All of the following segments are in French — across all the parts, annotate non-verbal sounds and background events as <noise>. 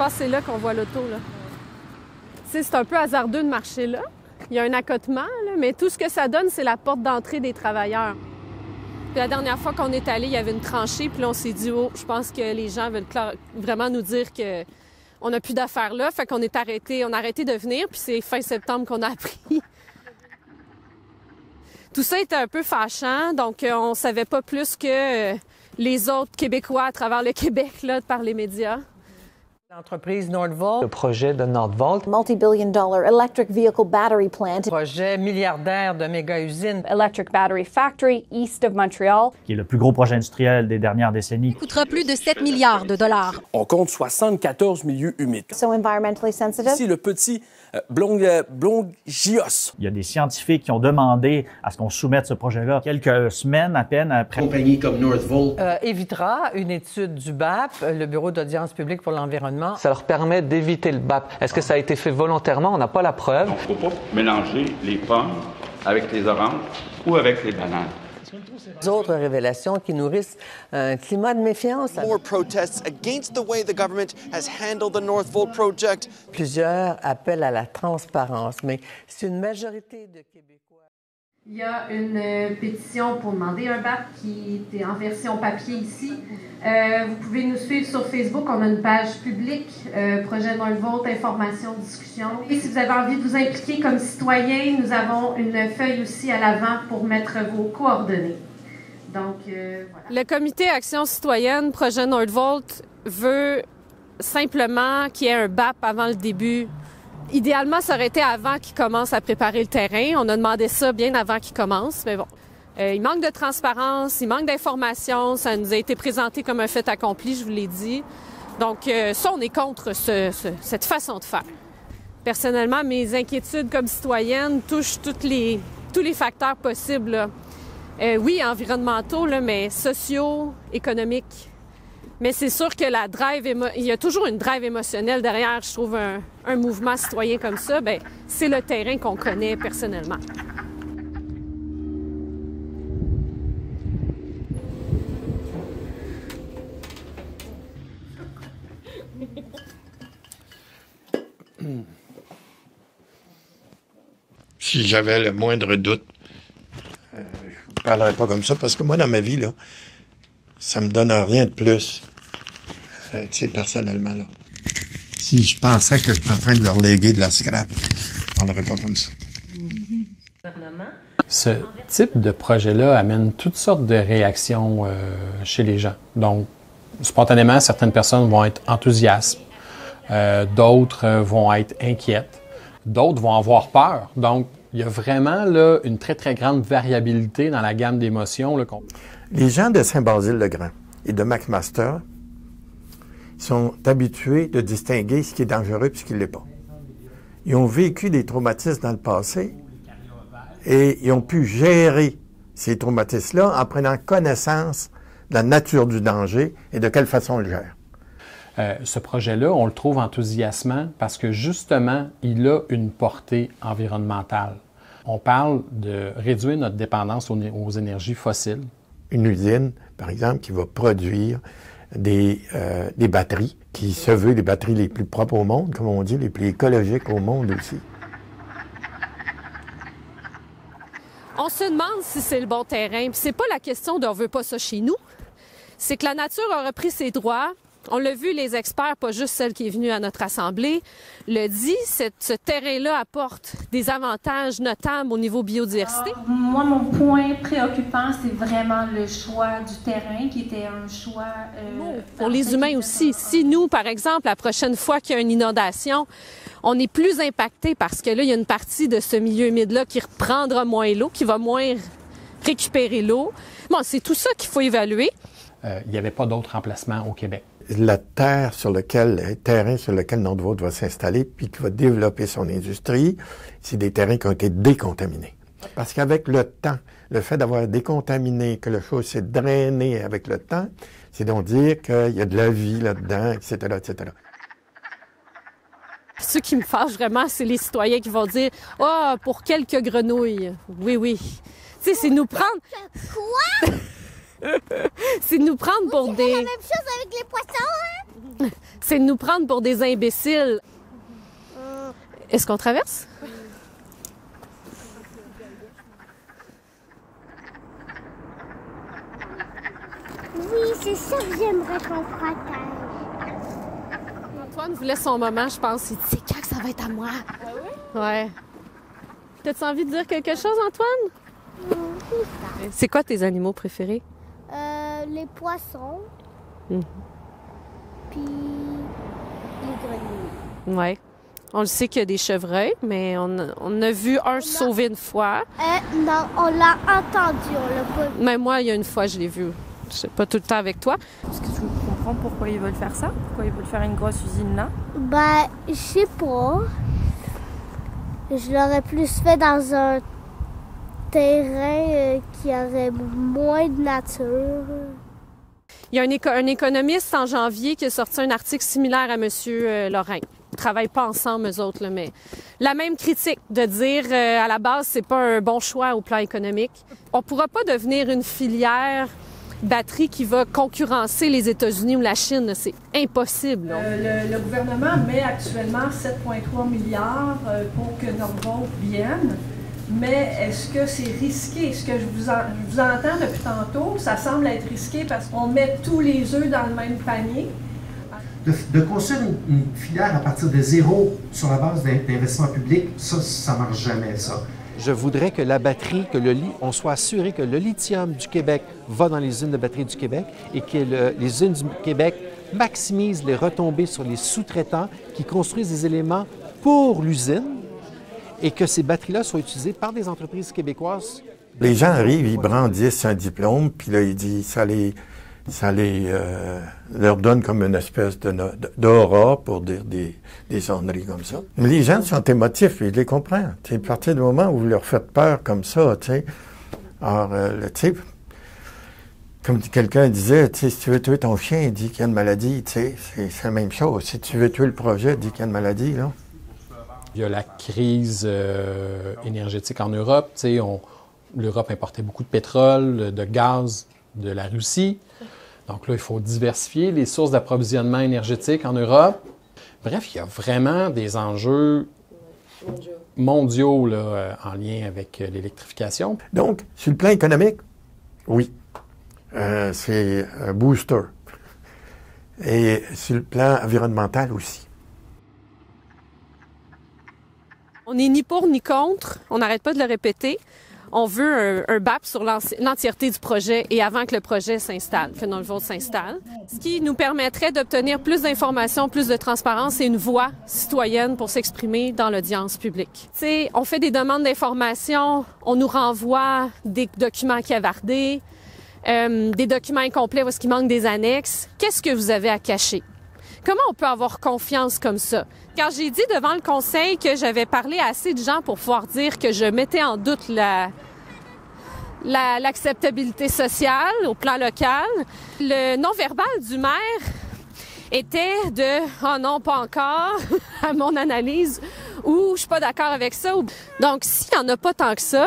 pense c'est là qu'on voit l'auto. C'est un peu hasardeux de marcher là. Il y a un accotement, là, mais tout ce que ça donne, c'est la porte d'entrée des travailleurs. La dernière fois qu'on est allé, il y avait une tranchée, puis là, on s'est dit, oh, je pense que les gens veulent vraiment nous dire que on n'a plus d'affaires là. Fait qu'on est arrêté, on a arrêté de venir, puis c'est fin septembre qu'on a appris. <laughs> Tout ça était un peu fâchant, donc euh, on savait pas plus que euh, les autres Québécois à travers le Québec là, par les médias. L'entreprise Nordvolt. Le projet de Nordvolt. Multi-billion dollar electric vehicle battery plant. Projet milliardaire de méga-usine. Electric Battery Factory east of Montreal. Qui est le plus gros projet industriel des dernières décennies. Coûtera plus de 7 milliards de dollars. On compte 74 milieux humides. So environmentally sensitive. Ici, le petit euh, Blongios. Il y a des scientifiques qui ont demandé à ce qu'on soumette ce projet-là quelques semaines à peine après. Compagnie comme Northvolt. Euh, évitera une étude du BAP, le Bureau d'audience publique pour l'environnement ça leur permet d'éviter le BAP. Est-ce que ça a été fait volontairement? On n'a pas la preuve. Il ne faut pas mélanger les pommes avec les oranges ou avec les bananes. D'autres révélations qui nourrissent un climat de méfiance. More protests against the way the government has handled the Northvolt project. Plusieurs appellent à la transparence, mais c'est une majorité de Québécois. Il y a une euh, pétition pour demander un BAP qui est en version papier ici. Euh, vous pouvez nous suivre sur Facebook. On a une page publique, euh, Projet Vote, information, discussion. Et si vous avez envie de vous impliquer comme citoyen, nous avons une feuille aussi à l'avant pour mettre vos coordonnées. Donc, voilà. Le comité Action citoyenne, Projet Nordvolt, veut simplement qu'il y ait un BAP avant le début Idéalement, ça aurait été avant qu'ils commencent à préparer le terrain. On a demandé ça bien avant qu'ils commencent, mais bon. Euh, il manque de transparence, il manque d'informations. Ça nous a été présenté comme un fait accompli, je vous l'ai dit. Donc, euh, ça, on est contre cette façon de faire. Personnellement, mes inquiétudes comme citoyenne touchent les, tous les facteurs possibles. Euh, oui, environnementaux, là, mais sociaux, économiques. Mais c'est sûr que la drive, il y a toujours une drive émotionnelle derrière, je trouve, un, mouvement citoyen comme ça. Ben, c'est le terrain qu'on connaît personnellement. <clears throat> Si j'avais le moindre doute, euh, je ne parlerais pas comme ça parce que moi, dans ma vie, là, ça me donne rien de plus euh, tu sais, personnellement, là. Si je pensais que je suis en train de leur léguer de la scrap, je ne pas comme ça. Ce type de projet-là amène toutes sortes de réactions euh, chez les gens. Donc, spontanément, certaines personnes vont être enthousiastes, euh, d'autres vont être inquiètes, d'autres vont avoir peur. Donc, il y a vraiment là une très, très grande variabilité dans la gamme d'émotions. Les gens de Saint-Basile-le-Grand et de McMaster sont habitués de distinguer ce qui est dangereux et ce qui ne l'est pas. Ils ont vécu des traumatismes dans le passé et ils ont pu gérer ces traumatismes-là en prenant connaissance de la nature du danger et de quelle façon on le gère. Euh, ce projet-là, on le trouve enthousiasmant parce que justement, il a une portée environnementale. On parle de réduire notre dépendance aux énergies fossiles. Une usine, par exemple, qui va produire des, euh, des batteries qui se veut les batteries les plus propres au monde, comme on dit, les plus écologiques au monde aussi. On se demande si c'est le bon terrain. C'est pas la question de on veut pas ça chez nous. C'est que la nature a repris ses droits, on l'a vu, les experts, pas juste celle qui est venue à notre assemblée, le dit, ce terrain-là apporte des avantages notables au niveau biodiversité. moi, mon point préoccupant, c'est vraiment le choix du terrain, qui était un choix... Euh, pour les humains aussi. Si nous, par exemple, la prochaine fois qu'il y a une inondation, on est plus impacté parce que là, il y a une partie de ce milieu humide-là qui reprendra moins l'eau, qui va moins récupérer l'eau. Bon, c'est tout ça qu'il faut évaluer. Euh, il n'y avait pas d'autre emplacement au Québec la terre sur lequel, le terrain sur lequel Nordvolt va s'installer, puis qui va développer son industrie, c'est des terrains qui ont été décontaminés. Parce qu'avec le temps, le fait d'avoir décontaminé, que le chose s'est drainé avec le temps, c'est donc dire qu'il y a de la vie là-dedans, etc., etc. Ce qui me fâche vraiment, c'est les citoyens qui vont dire Ah, oh, pour quelques grenouilles. Oui, oui. Tu sais, c'est nous prendre. Quoi? <laughs> <laughs> c'est nous prendre pour des. C'est la même chose avec les poissons, hein? <laughs> C'est de nous prendre pour des imbéciles. Est-ce qu'on traverse? Oui, c'est ça que j'aimerais qu'on protège. Antoine voulait son moment, je pense. Il dit, c'est quand que ça va être à moi? Ah oui? Ouais. T'as-tu envie de dire quelque chose, Antoine? C'est quoi tes animaux préférés? Euh, les poissons, Mhm. puis les grenouilles. Ouais. On le sait qu'il y a des chevreuils, mais on, a- on a vu un se sauver une fois. Euh, non, on l'a entendu, on l'a pas vu. Même moi, il y a une fois, je l'ai vu. Je sais pas tout le temps avec toi. Est-ce que tu comprends pourquoi ils veulent faire ça Pourquoi ils veulent faire une grosse usine là Ben, je sais pas. Je l'aurais plus fait dans un terrain euh, qui aurait moins de nature. Il y a un, éco- un économiste en janvier qui a sorti un article similaire à M. Lorrain. Ils travaillent pas ensemble, eux autres, là, mais la même critique de dire euh, à la base, c'est pas un bon choix au plan économique. On pourra pas devenir une filière batterie qui va concurrencer les États-Unis ou la Chine. C'est impossible. Euh, le, le gouvernement met actuellement 7,3 milliards euh, pour que Norfolk vienne. Mais est-ce que c'est risqué? Ce que je vous, en- je vous entends depuis tantôt, ça semble être risqué parce qu'on met tous les œufs dans le même panier. De, de construire une, une filière à partir de zéro sur la base d'in- d'investissements publics, ça, ça marche jamais, ça. Je voudrais que la batterie, que le on soit assuré que le lithium du Québec va dans les usines de batterie du Québec et que le- les usines du Québec maximisent les retombées sur les sous-traitants qui construisent des éléments pour l'usine et que ces batteries-là soient utilisées par des entreprises québécoises? Les gens arrivent, ils brandissent un diplôme, puis là, ils disent, ça les, ça les, euh, leur donne comme une espèce de d'aura pour dire des, des sonneries comme ça. Mais les gens sont émotifs, je les. Tu sais, à partir du moment où vous leur faites peur comme ça, tu sais, alors, euh, le type, comme quelqu'un disait, si tu veux tuer ton chien, dis qu'il y a une maladie, c'est c'est la même chose. Si tu veux tuer le projet, dis qu'il y a une maladie, là. Il y a la crise euh, énergétique en Europe. L'Europe importait beaucoup de pétrole, de gaz de la Russie. Donc là, il faut diversifier les sources d'approvisionnement énergétique en Europe. Bref, il y a vraiment des enjeux mondiaux là, euh, en lien avec euh, l'électrification. Donc, sur le plan économique, oui, c'est un booster. Et sur le plan environnemental aussi. On n'est ni pour ni contre. On n'arrête pas de le répéter. On veut un, un BAP sur l'entièreté du projet et avant que le projet s'installe, que Northvolt s'installe. Ce qui nous permettrait d'obtenir plus d'informations, plus de transparence et une voix citoyenne pour s'exprimer dans l'audience publique. Sais, on fait des demandes d'informations, on nous renvoie des documents cavardés, euh, des documents incomplets parce qu'il manque des annexes. Qu'est-ce que vous avez à cacher? Comment on peut avoir confiance comme ça? Quand j'ai dit devant le conseil que j'avais parlé à assez de gens pour pouvoir dire que je mettais en doute la, la- l'acceptabilité sociale au plan local, le non-verbal du maire était de « oh non, pas encore <laughs> » à mon analyse ou « je suis pas d'accord avec ça ». Donc, s'il y en a pas tant que ça,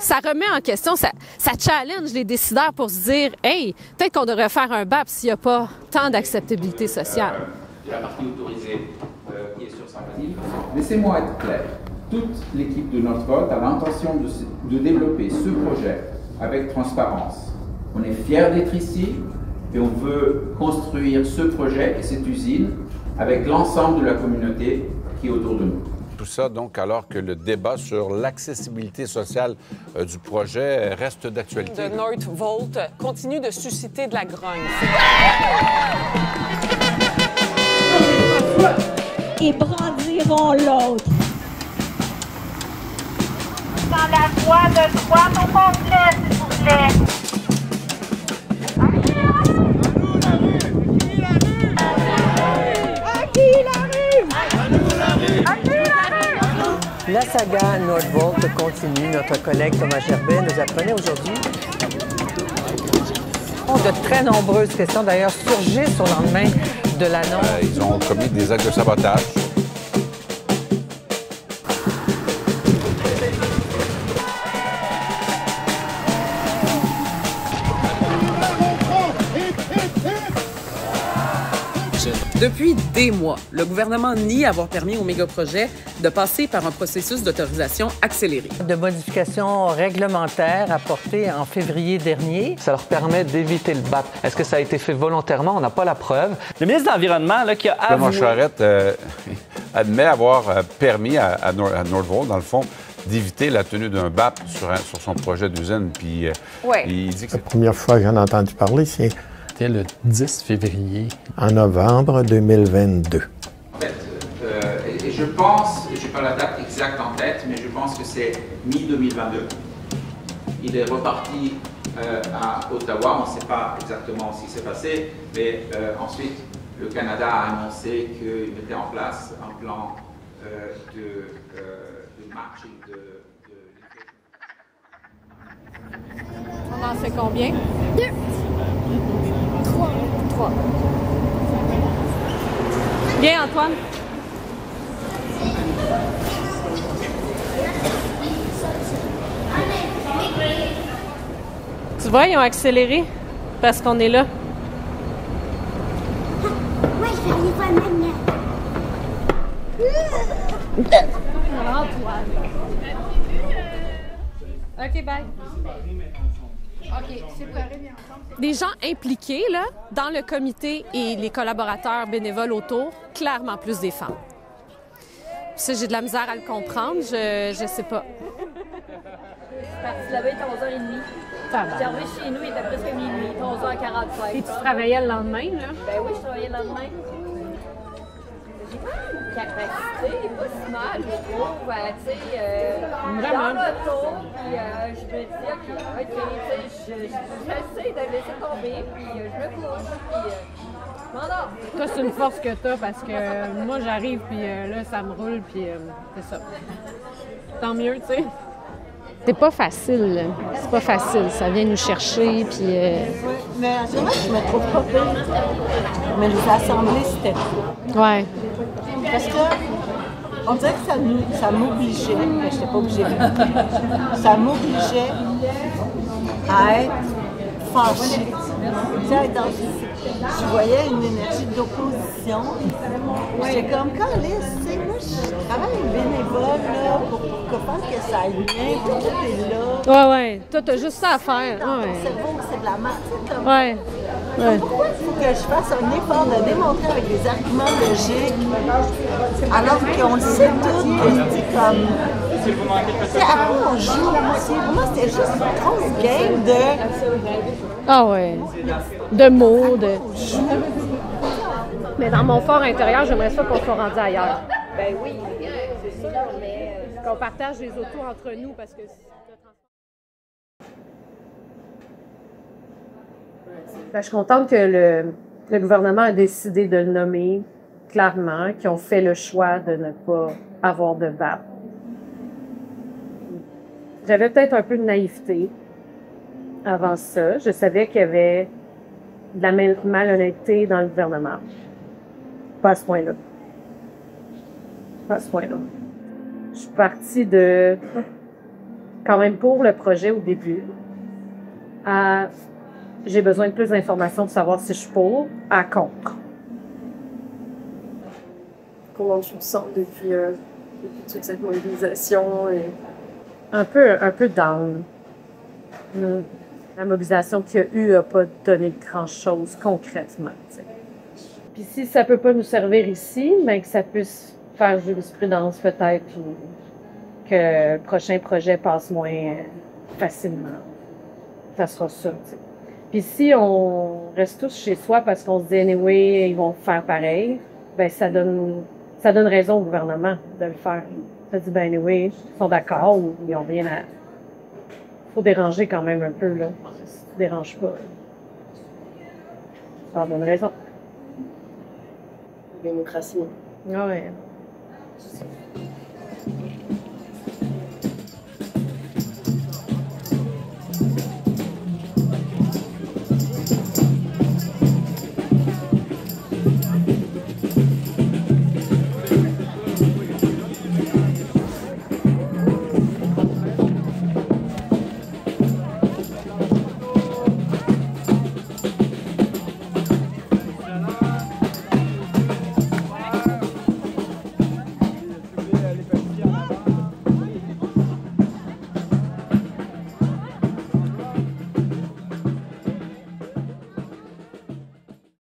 ça remet en question, ça, ça challenge les décideurs pour se dire « hey, peut-être qu'on devrait faire un BAP s'il n'y a pas tant d'acceptabilité sociale ». la partie autorisée euh, qui est sur Saint-Denis. Laissez-moi être clair. Toute l'équipe de Northvolt a l'intention de, de développer ce projet avec transparence. On est fiers d'être ici et on veut construire ce projet et cette usine avec l'ensemble de la communauté qui est autour de nous. Tout ça, donc, alors que le débat sur l'accessibilité sociale euh, du projet reste d'actualité. de Northvolt continue de susciter de la grogne. <laughs> et brandiront l'autre. Dans la voie de droite au complet, s'il vous plaît. La saga Nordvolt continue. Notre collègue Thomas Gerbet nous apprenait aujourd'hui de très nombreuses questions, d'ailleurs, surgissent au lendemain de l'annonce. Euh, ils ont commis des actes de sabotage. Depuis des mois, le gouvernement nie avoir permis aux mégaprojets de passer par un processus d'autorisation accéléré. De modifications réglementaires apportées en février dernier. Ça leur permet d'éviter le BAP. Est-ce que ça a été fait volontairement? On n'a pas la preuve. Le ministre de l'Environnement, là, qui a Clément avoué... Charette euh, <laughs> admet avoir euh, permis à, à, Nor à Northvolt, dans le fond, d'éviter la tenue d'un BAP sur, un- sur son projet d'usine. Puis euh, Ouais. il dit que La première fois que j'en ai entendu parler, c'est C'était le 10 février. en novembre 2022. En fait, euh, et, je pense, je n'ai pas la date exacte en tête, mais je pense que c'est mi-2022. Il est reparti euh, à Ottawa, on ne sait pas exactement ce qui s'est passé, mais euh, ensuite le Canada a annoncé qu'il mettait en place un plan euh, de, euh, de matching de, de On en fait combien? Deux. Trois. Bien, Antoine. Tu vois, ils ont accéléré parce qu'on est là. Ouais, je vais mère. OK, bye. Des gens impliqués là, dans le comité et les collaborateurs bénévoles autour, clairement plus des femmes. Ça, j'ai de la misère à le comprendre, je, je sais pas. parti là-bas, il était 11h30. J'étais arrivée chez nous, il était presque minuit, 11h45. Et tu travaillais le lendemain, là? Ben oui, je travaillais le lendemain. Capacité pas si mal, je trouve. euh, tu sais, euh, Vraiment. dans l'auto, puis euh, je me dis, OK, OK, tu sais, je- je- j'essaie de laisser tomber, puis euh, je me couche, puis euh, je m'endors. Toi, c'est une force que t'as parce que euh, moi, j'arrive, puis euh, là, ça me roule, puis euh, c'est ça. Tant mieux, tu sais. C'est pas facile, là. C'est pas facile. Ça vient nous chercher, puis... euh, Mais que je me trouve pas pire. Mais les assemblées, c'était trop. Ouais. Parce que on dirait que ça, ça m'obligeait, mais je n'étais pas obligée, ça m'obligeait à être fâchée. Dans- je voyais une énergie d'opposition. J'étais comme, quand tu sais, moi, je travaille bénévole là, pour, pour faire que ça aille bien, tout est là. Ouais, ouais. Toi, t'as juste ça à faire. Dans ton Ouais. cerveau, c'est de la merde. Ouais. Ouais. pourquoi il faut que je fasse un effort de démontrer avec des arguments logiques alors qu'on le sait tous que c'est comme. Tu sais, après on joue, c'est- pour moi c'était juste une grosse game de. Ah ouais. De mots, de... Mais dans mon fort intérieur, j'aimerais ça qu'on soit rendu ailleurs. Ben oui, c'est sûr, mais. euh, Qu'on partage les autos entre nous, parce que... Ben, je suis contente que le, gouvernement a décidé de le nommer clairement, qu'ils ont fait le choix de ne pas avoir de BAP. J'avais peut-être un peu de naïveté avant ça. Je savais qu'il y avait de la mal- malhonnêteté dans le gouvernement. Pas à ce point-là. Pas à ce point-là. Je suis partie de quand même pour le projet au début à j'ai besoin de plus d'informations pour savoir si je suis pour à contre. Comment tu te sens depuis, euh, depuis toute cette mobilisation et... Un peu, un peu down. Mm. La mobilisation qu'il y a eu n'a pas donné grand-chose concrètement. Puis si ça peut pas nous servir ici, mais que ça puisse faire jurisprudence peut-être ou que le prochain projet passe moins euh, facilement. Ça sera ça. Puis si on reste tous chez soi parce qu'on se dit anyway, ils vont faire pareil, ben ça donne ça donne raison au gouvernement de le faire. Ça dit ben anyway, ils sont d'accord ou ils ont rien à. Faut déranger quand même un peu là. Si tu déranges pas, ça leur donne raison. Démocratie. Ah ouais.